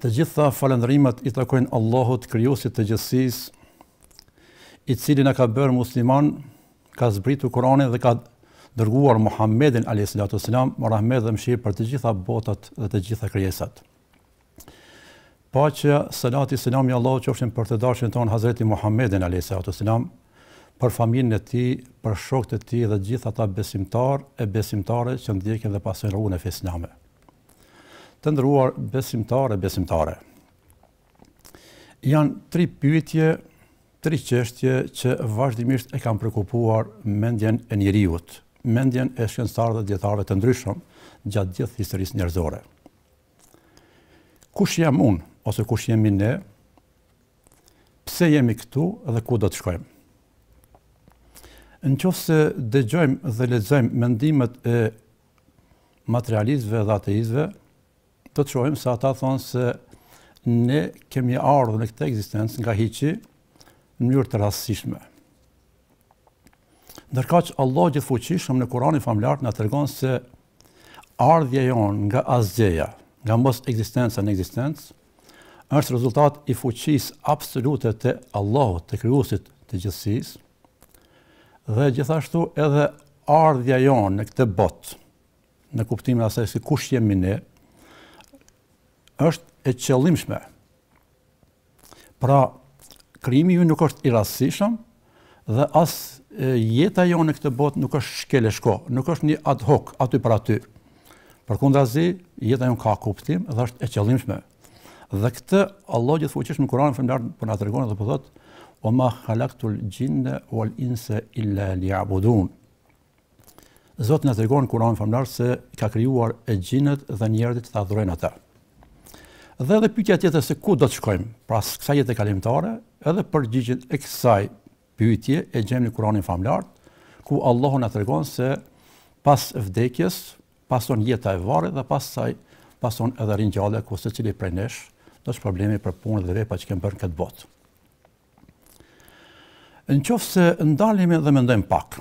Të gjitha falënderimet i takojnë Allahut, Krijuesit të gjithësisë, i cili na ka bërë musliman, ka zbritur Kur'anin dhe ka dërguar Muhammedin alayhis salatu wasalam, me rahmet dhe mëshirë për të gjitha botat dhe të gjitha krijesat. Paqja, salati, selami i Allahut qofshin për të dashurin tonë Hazreti Muhammedin alayhis salatu wasalam, për familjen e tij, për shokët e tij dhe gjithë ata besimtarë e besimtare që ndjekin dhe pasojnë rrugën e fesë Të nderuar besimtarë e besimtare, janë tri pyetje, tri qështje që vazhdimisht e kanë preokupuar mendjen e njeriut, mendjen e shkencëtarëve dhe dijetarëve të ndryshëm gjatë gjithë historisë njerëzore. Kush jam unë, ose kush jemi ne, pse jemi këtu dhe ku do të shkojmë? Në qoftë se dëgjojmë dhe lexojmë mendimet e materialistëve dhe ateistëve, do të shohim se ata thonë se ne kemi ardhur në këtë ekzistencë nga hiçi në mënyrë të rastësishme. Ndërkaq Allahu i gjithfuqishëm në Kuranin famëlartë na tregon se ardhja jonë nga asgjeja, nga mos ekzistenca në ekzistencë, është rezultat i fuqisë absolute të Allahut, të Krijuesit të gjithësisë, dhe gjithashtu edhe Ardhja jonë në këtë botë, në kuptimin e asaj se kush jemi ne, është e qëllimshme. Pra, krijimi ynë nuk është i rastësishëm dhe as jeta jonë në këtë botë nuk është shkel e shko, nuk është një ad hoc aty për aty. Përkundrazi, jeta jonë ka kuptim dhe është e qëllimshme. Dhe këtë Allahu i gjithfuqishëm në Kur'anin famëlartë po na tregon dhe po thotë wa ma khalaqtul jinna wal insa illa liya'budun. Zoti na tregon në Kur'anin famëlartë se ka krijuar xhinët dhe njerëzit që ta adhurojnë atë. Dhe edhe pyetja tjetër se ku do të shkojmë pas kësaj jete kalimtare, edhe përgjigjen e kësaj pyetjeje e gjejmë në Kur'anin famëlartë, ku Allahu na tregon se pas vdekjes Pason jeta e varrit dhe pastaj pason edhe ringjallja ku secili prej nesh do të përballemi për punën dhe veprat që kemi bërë në këtë botë. Në qoftë se ndalemi dhe mendojmë pak,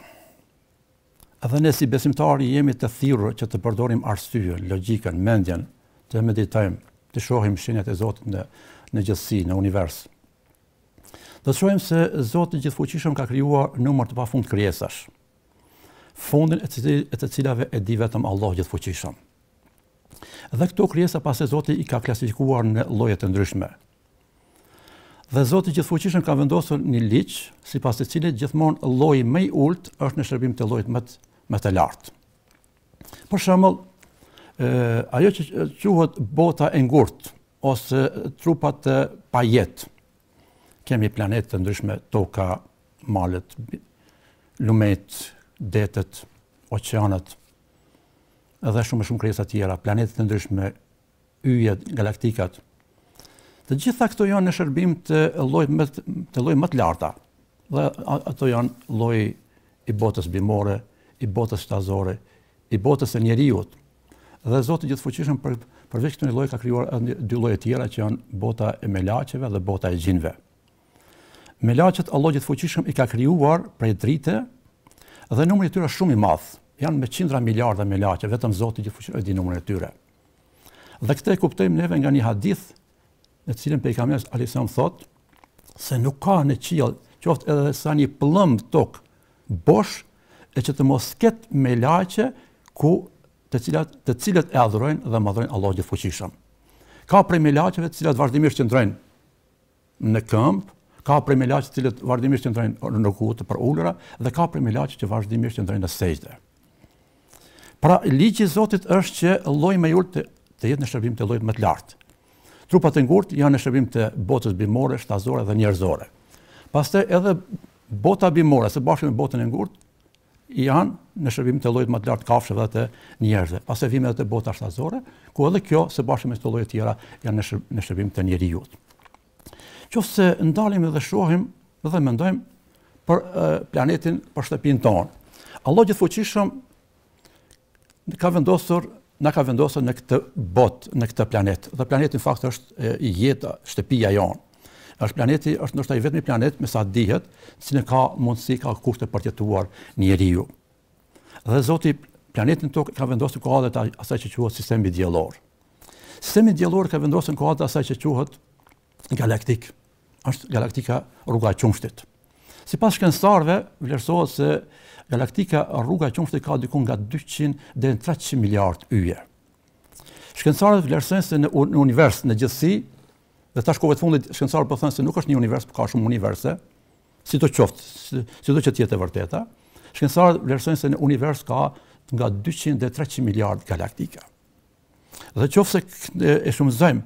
edhe ne si besimtarë jemi të thirrur që të përdorim arsyen, logjikën, mendjen, të meditojmë, të shohim shenjat e Zotit në gjithësi, në univers. Do të shohim se Zoti i gjithfuqishëm ka krijuar numër të pafund krijesash. fundin e të cilave e di vetëm Allahu gjithfuqishëm. Dhe këto krijesa pastaj Zoti i ka klasifikuar në llojet e ndryshme. Dhe Zoti gjithfuqishëm ka vendosur një ligj, sipas të cilit gjithmonë lloji më i ulët është në shërbim të llojit më të, më të lartë. Për shembull, ajo që quhet bota e ngurtë, ose trupat e pajetë, kemi planetë të ndryshme, toka, malet, lumenjtë, detet, oqeanet, edhe shumë e shumë krijesa tjera, planetet e ndryshme, yjet, galaktikat. Të gjitha këto janë në shërbim të llojit më të llojit më të larta. Dhe ato janë lloji i botës bimore, i botës shtazore, i botës së njeriut. Dhe Zoti gjithfuqishëm për përveç këtij lloji ka krijuar edhe dy lloje tjera që janë bota e melaqeve dhe bota e xhinëve. Melaqet Allahu Gjithëfuqishëm i ka krijuar prej drite dhe numri i tyre është shumë i madh. Janë me qindra miliarda melaqe, vetëm Zoti Gjithëfuqishëm e di numrin e tyre. Dhe këtë e kuptojmë neve nga një hadith në të cilin pejgamberi alejhi selam thotë se nuk ka në qiell qoftë edhe sa një pëllëmbë tokë bosh e që të mos ketë melaqe ku të cilat të cilët e adhurojnë dhe madhrojnë Allahu Gjithëfuqishëm. Ka prej melaqeve të cilat vazhdimisht qëndrojnë në këmbë, ka prej melaqeve të cilat vazhdimisht qëndrojnë në ruku të përulura dhe ka prej melaqeve që vazhdimisht qëndrojnë në sexhde. Pra ligji i Zotit është që lloji më i ulët të jetë në shërbim të llojit më të lartë. Trupat e ngurtë janë në shërbim të botës bimore, shtazore dhe njerëzore. Pastaj edhe bota bimore së bashku me botën e ngurtë janë në shërbim të llojit më të lartë të kafshëve dhe të njerëzve. Pastaj vijmë edhe te bota shtazore, ku edhe kjo së bashku me këto lloje të tjera janë në shërbim të njeriut. Qoftë se ndalim dhe shohim dhe mendojmë për planetin, për shtëpinë tonë. Allahu gjithfuqishëm ka vendosur na ka vendosur në këtë botë, në këtë planet. Dhe planeti në fakt është jeta, shtëpia jonë. Është planeti, është ndoshta i vetmi planet me sa dihet, në të cilin ka mundësi ka kushte për të jetuar njeriu. Dhe Zoti planetin tokë ka vendosur në kuadër të asaj që quhet sistemi diellor. Sistemi diellor ka vendosur në kuadër të asaj që quhet galaktikë, është galaktika rruga e qumshtit. Sipas shkencëtarëve, vlerësohet se galaktika rruga e qumshtit ka dikun nga 200 deri 300 miliard yje. Shkencëtarët vlerësojnë se në univers në gjithësi, dhe tash kohëve të fundit shkencëtarët po thonë se nuk është një univers, por ka shumë universe, si të qoftë, sido që të jetë e vërteta. Shkencëtarët vlerësojnë se në univers ka nga 200 deri 300 miliard galaktika. Dhe qoftë se e shumëzojmë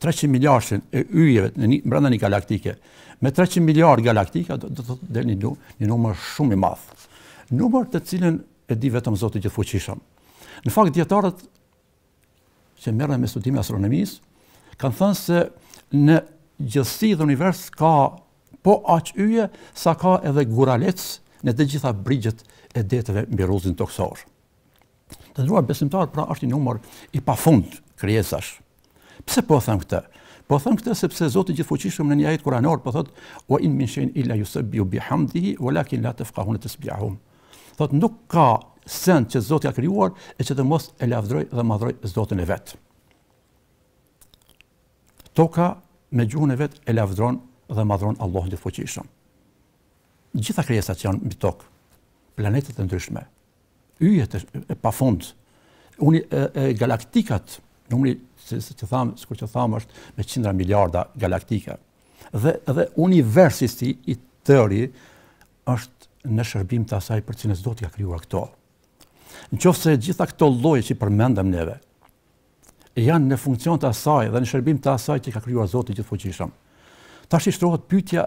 300 miliardëshin e yjeve në një, brenda një galaktike. Me 300 miliard galaktika do të thotë deri një, një numër shumë i madh. Numër të cilin e di vetëm Zoti i Gjithëfuqishëm. Në fakt dietarët që merren me studimin e astronomisë kanë thënë se në gjithësi dhe univers ka po aq yje sa ka edhe guralec në të gjitha brigjet e deteve mbi rruzullin tokësor. Të nderuar besimtarë, pra është një numër i pafund krijesash. Pse po themi këtë? Po themi këtë sepse Zoti i Gjithëfuqishëm në një ajet kuranor po thotë ue in min shejin il-la jusebbihu bi hamdihi ue lakin la tefkahune tesbihahum. Thotë nuk ka send që Zoti ka krijuar e që të mos e lavdërojë dhe madhërojë Zotin e vet. Toka me gjuhën e vet e lavdëron dhe madhëron Allahun e Gjithëfuqishëm. Gjitha krijesat që janë mbi tokë, planetet e ndryshme, yjet e pafund, uni e galaktikat, numri se siç thamë, sikur që thamë është me qindra miliarda galaktika. Dhe edhe universi si i tëri është në shërbim të asaj për të cilën Zoti ka krijuar këto. Në qoftë se gjitha këto lloje që përmendëm neve janë në funksion të asaj dhe në shërbim të asaj që ka krijuar Zoti i Gjithëfuqishëm. Tash shtrohet pyetja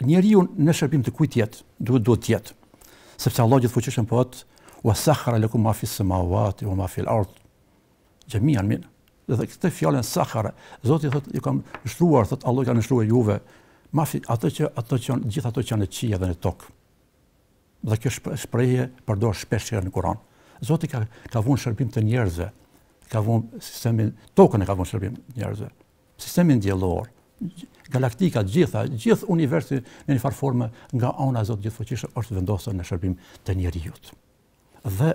Njeriu në shërbim të kujt tjetër duhet duhet të jetë, sepse Allahu i Gjithëfuqishëm po thotë: "Wa sakhara lakum ma fis samawati wa ma fil ard." Jamian minhu. Dhe këtë fjalën sakhara, Zoti thotë jua kam nënshtruar, thotë Allahu ka nënshtruar juve ma fi ato që ato që janë gjithë ato që janë në qiell dhe në tokë. Dhe kjo shprehje përdoret shpesh herë në Kur'an. Zoti ka ka vënë shërbim të njerëzve, ka vënë sistemin tokën e ka vënë shërbim njerëzve. sistemin diellor, galaktikat, gjitha, gjithë universi në një farë forme nga ana e Zotit Gjithëfuqishëm është vendosur në shërbim të njeriut. Dhe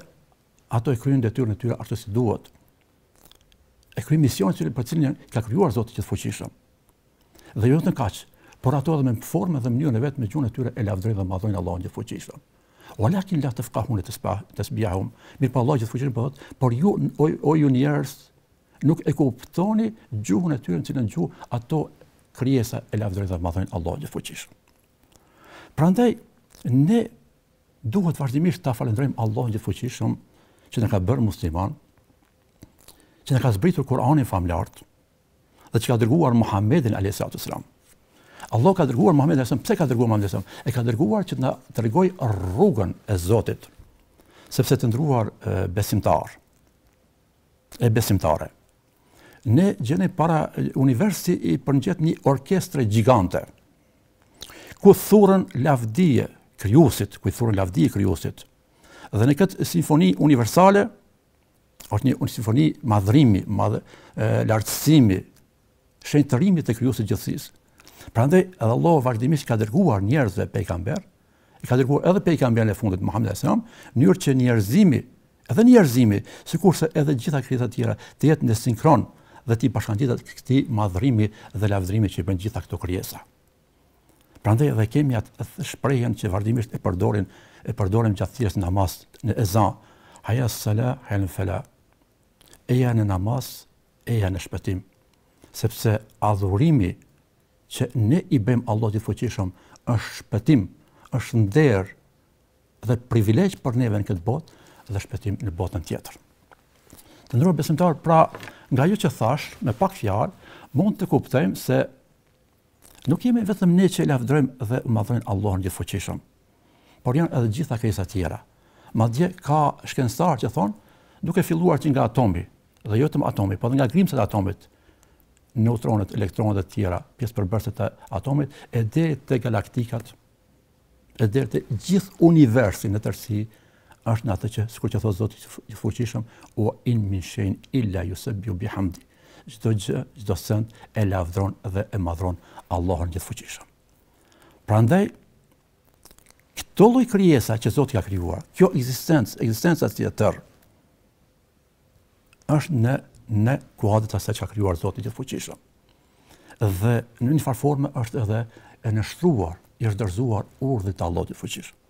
ato e kryejnë detyrën e tyre ashtu si duhet. E kryejnë misionin që për cilin ka krijuar Zoti Gjithëfuqishëm. Dhe jo vetëm kaq, por ato edhe me formën dhe mënyrën e vet me gjuhën e tyre e lavdërojnë dhe madhërojnë Allahun e Gjithëfuqishëm. Ue lakin la tefkahune tesbihahum, mirëpo Allahu i Gjithëfuqishëm po thotë, por ju, o, o ju njerëz, Nuk e kuptoni gjuhën e tyre në cilën gjuhë ato krijesa e lavdërojnë dhe madhërojnë Allahun e Gjithëfuqishëm. Prandaj ne duhet vazhdimisht ta falënderojmë Allahun e Gjithëfuqishëm që na ka bërë musliman, që na ka zbritur Kur'anin famëlartë dhe që ka dërguar Muhammedin alayhi salatu wa salam. Allah ka dërguar Muhammedin alayhi salam, pse ka dërguar Muhammedin alayhi sallam? E ka dërguar që të na tregojë rrugën e Zotit, sepse të nderuar besimtarë. e besimtare. Ne gjeni para universi i përngjet një orkestre gjigante, ku thurën lavdi Krijuesit, ku i thurën lavdi Krijuesit. Dhe në këtë simfoni universale, është një simfoni madhërimi, madh, lartësimi, shenjtërimit të Krijuesit të gjithësisë. Prandaj edhe Allahu vazhdimisht ka dërguar njerëzve pejgamberë, i ka dërguar edhe pejgamberin e fundit Muhammed sallallahu alajhi wasallam, në mënyrë që njerëzimi, edhe njerëzimi, sikurse edhe gjitha krijesat e tjera, të jetë në sinkron dhe t'i bashkangjitet këtij madhrimi dhe lavdërimi që bëjnë gjitha këto krijesa. Prandaj edhe kemi atë shprehjen që vazhdimisht e përdorin, e përdorim gjatë thirrjes namaz në ezan. Hayya sala, hayya fala. Eja në namaz, eja në shpëtim, sepse adhurimi që ne i bëjmë Allahut të Gjithëfuqishëm është shpëtim, është nder dhe privilegj për neve në këtë botë dhe shpëtim në botën tjetër. Të nderuar besimtarë, pra nga ajo që thash, me pak fjalë, mund të kuptojmë se nuk jemi vetëm ne që e lavdrojmë dhe e madhrojmë Allahun e Gjithëfuqishëm, por janë edhe gjitha krijesa tjera. Madje ka shkencëtarë që thonë, duke filluar që nga atomi, dhe jo vetëm atomi, por edhe nga grimcat e atomit, neutronet, elektronet e tjera, pjesë përbërëse të atomit, e deri te galaktikat, e deri te gjithë universi në tërësi, është në atë që, sikur që thotë Zoti i Gjithëfuqishëm, ua in min shein illa yusabbihu bihamdi. Çdo gjë, çdo send e lavdron dhe e madhron Allahun e Gjithëfuqishëm. Prandaj, këto lloj krijesa që Zoti ka krijuar, kjo ekzistencë, ekzistenca si e tërë, është në në kuadër të asaj që ka krijuar Zoti i Gjithëfuqishëm. Dhe në një farë forme është edhe e nështruar, i është dorëzuar urdhrit të Allahut të Gjithëfuqishëm.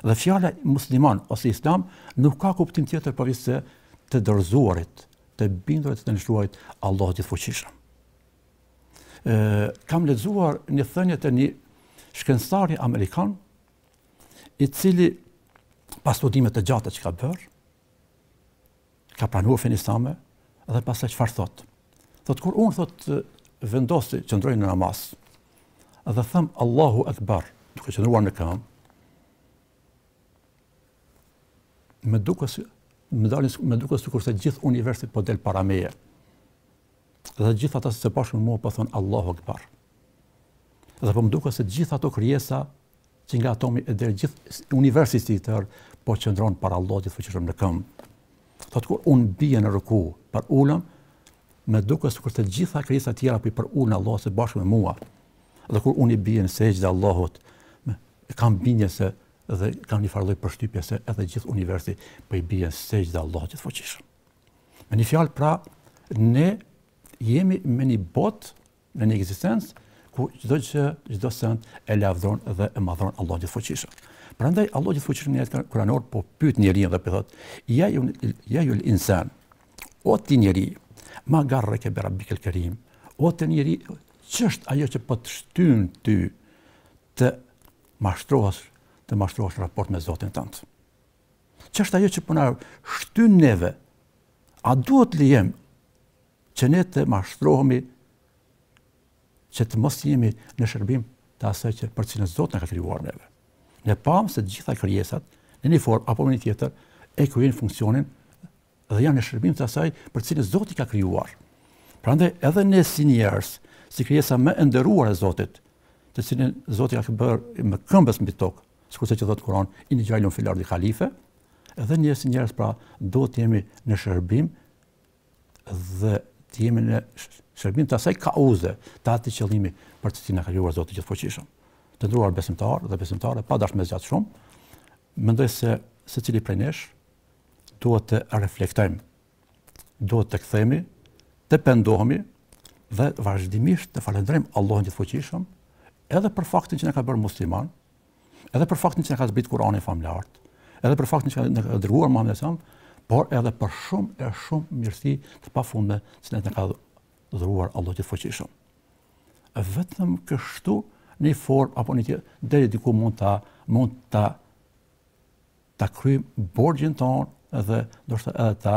Dhe fjala musliman ose islam nuk ka kuptim tjetër përveçse të dorëzuarit, të bindurit të nështruarit Allahut të Gjithëfuqishëm. kam lexuar një thënie të një shkencëtari amerikan, i cili pas studimeve të gjata që ka bërë, ka pranuar fenë islame dhe pastaj çfarë thot? Thot kur un thot vendos të qëndroj në namaz dhe them Allahu Akbar, duke qëndruar në këmbë, më duket më dalin më duket sikurse gjithë universi po del para meje. Dhe gjithë ata së bashku me mua po thonë Allahu Akbar. Dhe po më duket se gjithë ato krijesa që nga atomi e deri gjithë universi i tërë po qëndron para Allahut të Gjithëfuqishëm në këmbë. Thotë kur un bie në ruku përulem, më duket sikur të gjitha krijesat tjera po i përulen Allahut së bashku me mua. Dhe kur un i bie në sexhde Allahut, me, e kam bindje se dhe kam një farë lloj përshtypje se edhe gjithë universi po i bie në sexhde Allahut të Gjithëfuqishëm. Me një fjalë pra, ne jemi në një botë, në një ekzistencë, ku çdo gjë, çdo send, e lavdron dhe e madhëron Allahun e Gjithëfuqishëm. Prandaj, Allahu i Gjithëfuqishëm në një ajet kuranor, po pyet njeriun dhe po thotë, ja ejju, ja ejjuhel insan, o ti njeri, ma garreke bi rabbikel kerim, o ti njeri, ç'është ajo që po të shtyn ty të mashtrohesh, të mashtrohesh në raport me Zotin tënd. Ç'është ajo që po na shtyn neve? A duhet të lejojmë që ne të mashtrohemi që të mos jemi në shërbim të asaj që për të cilën Zoti na ka krijuar neve. Ne pamë se të gjitha krijesat në një formë apo në një tjetër e kryejnë funksionin dhe janë në shërbim të asaj për të cilën Zoti i ka krijuar. Prandaj edhe ne si njerëz, si krijesa më e nderuar e Zotit, të cilin Zoti e ka bërë mëkëmbës mbi tokë, sikurse që thotë Kur'ani, inni xhailun fil erdi halife, edhe ne si njerëz pra duhet të jemi në shërbim dhe të jemi në shërbim të asaj kauze, të atij qëllimi për të cilin na ka krijuar Zoti i Gjithëfuqishëm. Të nderuar besimtarë dhe besimtare pa dasht me zgjat shumë, mendoj se secili prej nesh duhet të reflektojmë, duhet të kthehemi, të pendohemi dhe vazhdimisht të falënderojmë Allahun e Gjithëfuqishëm edhe për faktin që na ka bërë muslimanë, edhe për faktin që na ka zbrit Kur'anin famëlartë, edhe për faktin që na ka dërguar Muhamedin a.s., por edhe për shumë e shumë mirësi të pafundme që na ka dhuruar Allahu i Gjithëfuqishëm. Vetëm kështu në një formë apo në një tjetër deri diku mund ta mund ta ta kryejmë borxhin tonë dhe ndoshta edhe ta,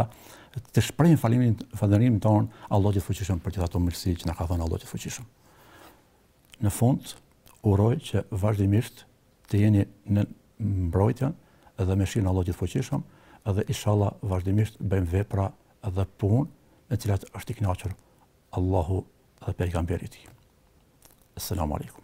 të shprehim falimin, falënderimin tonë Allahut të Gjithëfuqishëm për gjithë ato mirësi që na ka dhënë Allahu i Gjithëfuqishëm. Në fund uroj që vazhdimisht të jeni në mbrojtjen dhe mëshirën e Allahut të Gjithëfuqishëm dhe inshallah vazhdimisht bëjmë vepra dhe punë me të cilat është i kënaqur Allahu dhe pejgamberi i tij. Assalamu alaikum.